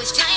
was time.